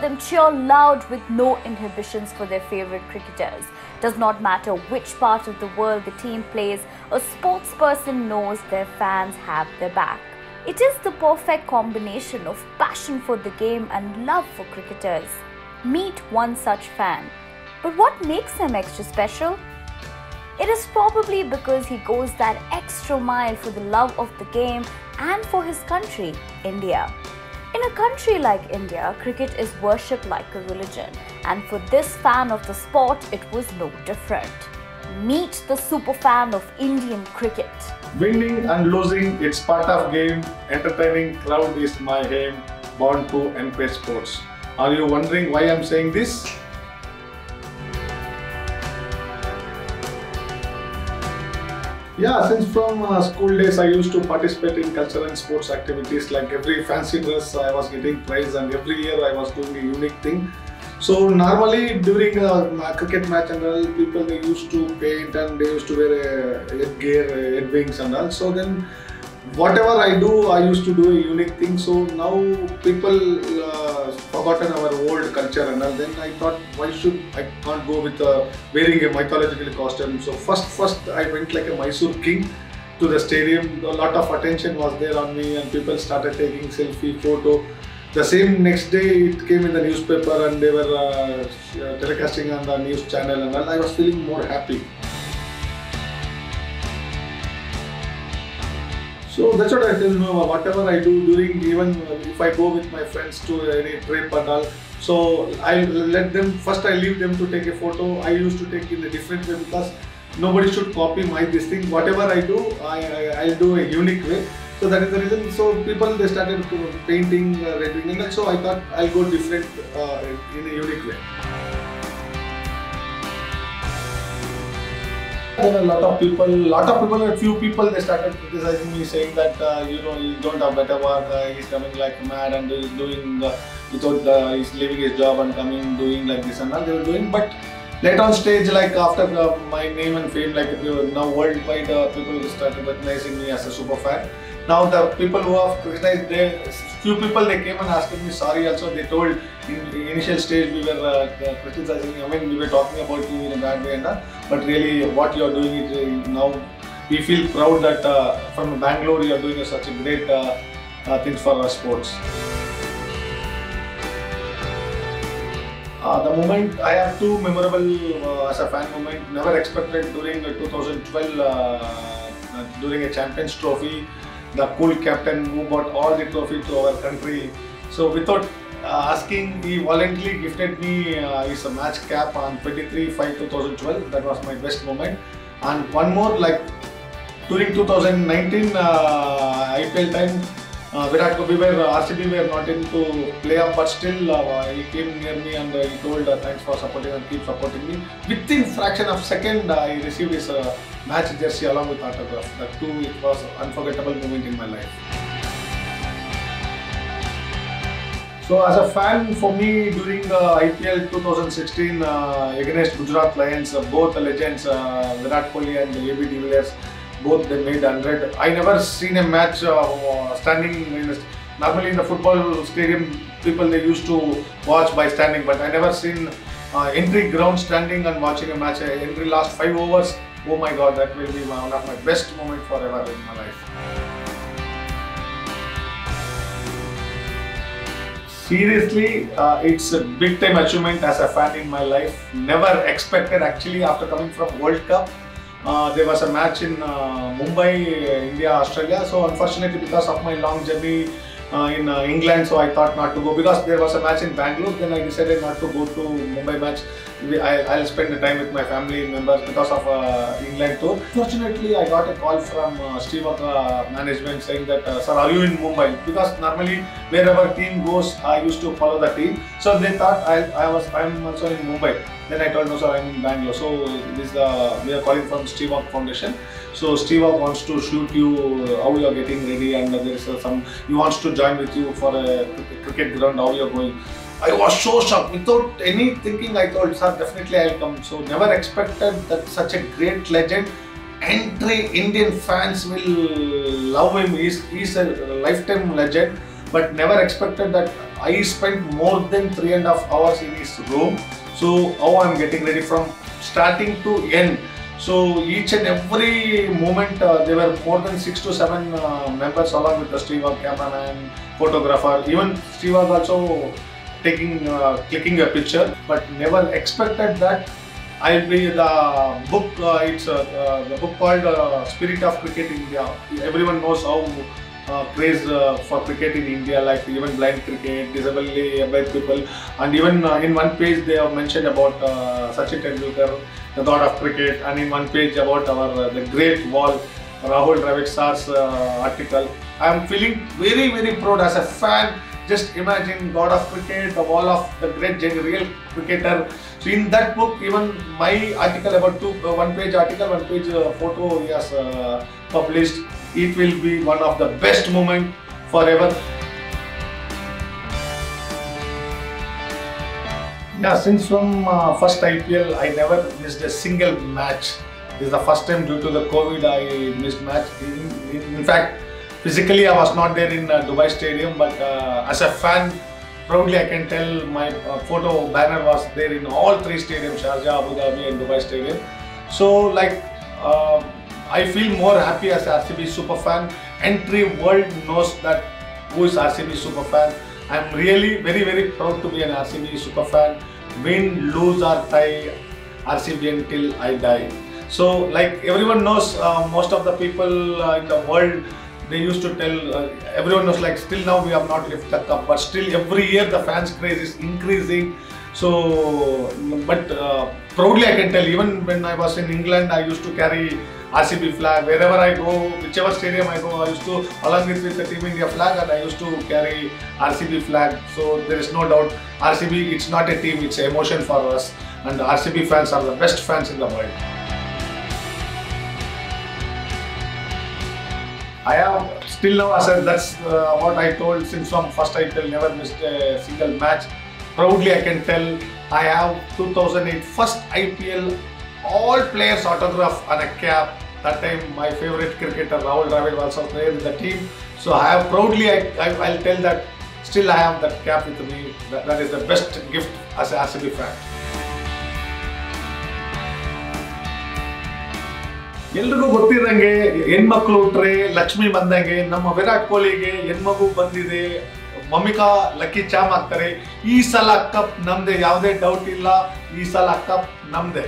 them cheer loud with no inhibitions for their favorite cricketers. Does not matter which part of the world the team plays, a sports person knows their fans have their back. It is the perfect combination of passion for the game and love for cricketers. Meet one such fan. But what makes him extra special? It is probably because he goes that extra mile for the love of the game and for his country, India. In a country like India, cricket is worshipped like a religion, and for this fan of the sport, it was no different. Meet the super fan of Indian cricket. Winning and losing, it's part of game. Entertaining crowd is my aim. Born to encourage sports. Are you wondering why I'm saying this? Yeah, since from uh, school days I used to participate in cultural and sports activities like every fancy dress I was getting prize and every year I was doing a unique thing. So normally during uh, a, a cricket match and all people they used to paint and they used to wear uh, a headgear, uh, head wings and all. So then whatever I do, I used to do a unique thing. So now people uh, forgotten our old culture and. Then I thought, why should I can't go with uh, wearing a mythological costume? So first, first I went like a Mysore king to the stadium. A lot of attention was there on me, and people started taking selfie, photo. The same next day, it came in the newspaper, and they were uh, telecasting on the news channel, and. I was feeling more happy. So that's what I tell you, whatever I do during even if I go with my friends to any trip and all, so I let them, first I leave them to take a photo. I used to take in a different way because nobody should copy my this thing. Whatever I do, I, I, will do a unique way. So that is the reason. So people they started painting, uh, writing and so I thought I'll go different uh, in a unique way. Then a lot of people, lot of people, a few people, they started criticizing me, saying that uh, you know you don't have better work. Uh, he's coming like mad and he's doing uh, without uh, he's leaving his job and coming doing like this and all they were doing. But later on stage, like after uh, my name and fame, like now worldwide, uh, people started recognizing me as a super fan. Now the people who have criticized, they few people they came and asking me sorry. Also they told in the initial stage we were uh, criticizing. I mean we were talking about you in a bad way and that. But really, what you are doing it uh, now, we feel proud that uh, from Bangalore you are doing such a great uh, uh, things for our sports. Uh, the moment I have two memorable uh, as a fan moment. Never expected during 2012 uh, during a Champions Trophy the cool captain who brought all the trophy to our country. So without uh, asking, he voluntarily gifted me uh, his match cap on 23-5-2012. That was my best moment. And one more, like during 2019 uh, IPL time, Virat Kohli, were RCB were not into playoff, but still uh, he came near me and uh, he told uh, thanks for supporting and keep supporting me. Within fraction of second, uh, I received his uh, match jersey along with autograph. That too, it was unforgettable moment in my life. So as a fan, for me during uh, IPL 2016 uh, against Gujarat Lions, uh, both legends uh, Virat Kohli and AB de Villiers, both they made 100. I never seen a match uh, standing in a, normally in the football stadium people they used to watch by standing but I never seen uh, entry ground standing and watching a match. Uh, entry last five overs, oh my god that will be one of my best moment forever in my life. Seriously, uh, it's a big time achievement as a fan in my life. Never expected actually after coming from World Cup. Uh, there was a match in uh, Mumbai, India, Australia. So unfortunately, because of my long journey uh, in uh, England, so I thought not to go because there was a match in Bangalore. Then I decided not to go to Mumbai match. I, will spend the time with my family members because of uh, England tour. Fortunately, I got a call from uh, Steve management saying that, sir, are you in Mumbai? Because normally wherever team goes, I used to follow the team. So they thought I, I was I'm also in Mumbai. Then I told no, sir, I'm in Bangalore. So this is the we are calling from Steve Foundation. So Steve wants to shoot you uh, how you are getting ready, and there is uh, some he wants to join with you for a cricket ground how you are going. I was so shocked. Without any thinking, I thought, sir, definitely I'll come. So never expected that such a great legend. Entry Indian fans will love him. He's, he's a lifetime legend. But never expected that I spent more than three and a half hours in his room. So how I'm getting ready from starting to end. So each and every moment uh, there were more than six to seven uh, members along with the Steve cameraman, photographer. Even Steve also taking uh, clicking a picture, but never expected that I'll be the book. Uh, it's uh, the book called uh, Spirit of Cricket India. Everyone knows how uh, craze uh, for cricket in India, like even blind cricket, abled people, and even uh, in one page they have mentioned about uh, Sachin Tendulkar, the god of cricket, and in one page about our uh, the great wall, Rahul Dravid Star's uh, article. I am feeling very very proud as a fan. Just imagine god of cricket, the wall of the great real cricketer. So in that book, even my article about two one page article, one page photo he has published. It will be one of the best moment forever. Yeah, since from uh, first IPL, I never missed a single match. This is the first time due to the COVID I missed match. In, in, fact, physically I was not there in uh, Dubai Stadium, but uh, as a fan, proudly I can tell my uh, photo banner was there in all three stadiums, Sharjah, Abu Dhabi, and Dubai Stadium. So like, uh, I feel more happy as RCB super fan. Entry world knows that who is RCB super fan. I'm really very very proud to be an RCB super fan. Win, lose or tie, RCB until I die. So like everyone knows, uh, most of the people uh, in the world they used to tell uh, everyone was like still now we have not lifted the cup, but still every year the fans craze is increasing. So, but uh, proudly I can tell even when I was in England, I used to carry RCB flag wherever I go, whichever stadium I go, I used to along with, with the Team India flag and I used to carry RCB flag. So there is no doubt RCB it's not a team, it's emotion for us and RCB fans are the best fans in the world. I have still now as a, that's uh, what I told since from first IPL never missed a single match. Proudly I can tell I have 2008 first IPL all players autograph on a cap. That time my favorite cricketer Rahul Dravid was also there in the team. So I have proudly I, I I'll tell that still I have that cap with me. That, that is the best gift as a RCB fan. ಎಲ್ರಿಗೂ ಗೊತ್ತಿರಂಗೆ ಹೆಣ್ಮಕ್ಳು ಹುಟ್ರೆ ಲಕ್ಷ್ಮಿ ಬಂದಂಗೆ ನಮ್ಮ ವಿರಾಟ್ ಕೊಹ್ಲಿಗೆ ಹೆಣ್ಮಗು ಬಂದಿದೆ ಮಮಿಕಾ lucky ಚಾಮ್ ಆಗ್ತಾರೆ ಈ ಸಲ cup ನಮ್ದೆ ಯಾವುದೇ ಡೌಟ್ ಇಲ್ಲ ಈ ಸಲ ಕಪ್ ನಮ್ದೆ